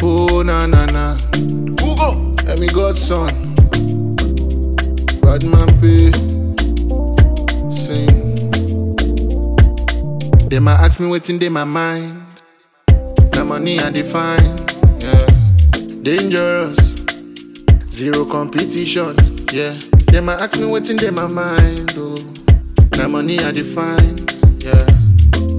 Oh na na na. Google. Let me godson. Bad man pay. Sing. They might ask me what's in my mind. The money I define. Yeah. Dangerous. Zero competition. Yeah. They might ask me what's in my mind. Oh. The money I define. Yeah.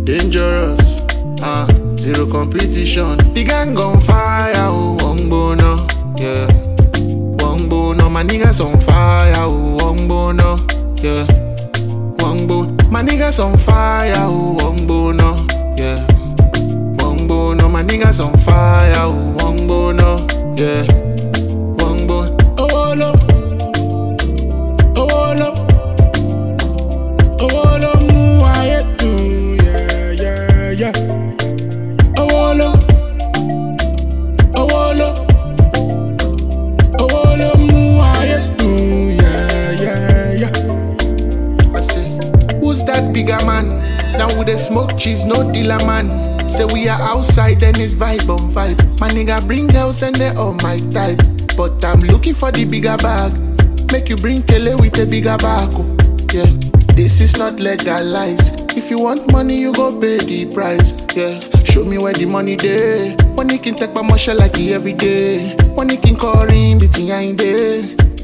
Dangerous. Ah. Zero competition. The gang on fire. Oh. One bono. Yeah. One bono. My niggas on fire. Oh. One bono. Yeah. One bono. My niggas on fire. Oh. One bono. Yeah. One bono. My niggas on fire. Oh. One bono. Yeah. Oh. Oh. Oh, yeah. Man? Now with the smoke cheese, no dealer man. Say we are outside, then it's vibe on vibe. My nigga bring girls and they all my type. But I'm looking for the bigger bag. Make you bring Kele with a bigger bag. oh. Yeah, this is not legalized. If you want money, you go pay the price. Yeah, show me where the money. When you can take my muscle like it every day. Money can call in between ain't.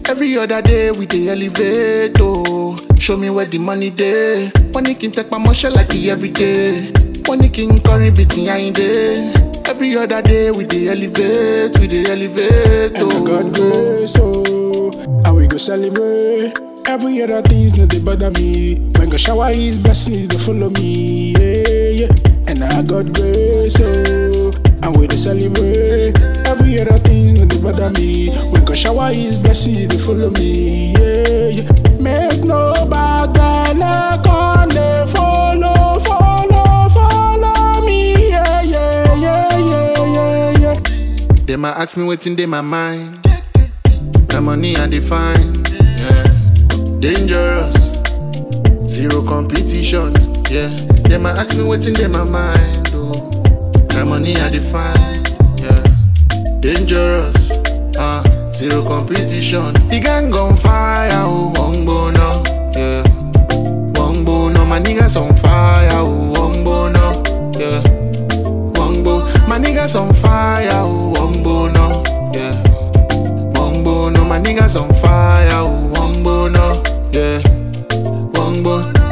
Every other day we the elevate, oh. Show me where the money. When you can take my muscle like it every day. When you can curry between I ain't there. Every other day we the elevate, we the elevate, And I oh. got grace, oh, and we go celebrate. Every other things no they bother me. When go shower his blessings they follow me, yeah, yeah. And I got grace, oh, and we dey celebrate. Every other things no they bother me. When go shower his blessings they follow me, yeah, yeah. Make no follow, follow, follow me, yeah, yeah, yeah, yeah, yeah, yeah. They might ask me what's in my mind. The money I define, yeah. Dangerous, zero competition, yeah. They might ask me what's in my mind, oh. The money I define, yeah. Dangerous, ah, zero competition. The gang on fire, oh, one niggas on fire, oh, wombo no, yeah. Wombo no, my niggas on fire, oh, wombo no, yeah. Wombo no.